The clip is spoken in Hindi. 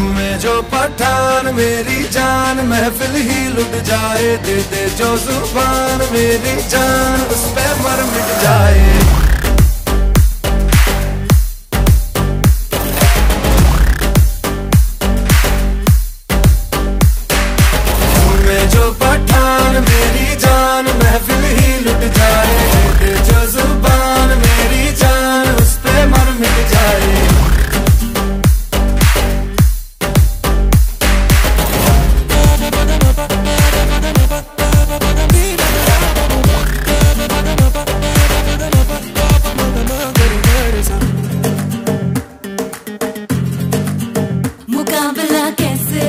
में जो पठान, मेरी जान महफिल ही लुट जाए, दे दे जो ज़ुबान, मेरी जान उस पे मर मिट जाए। लबला कैसे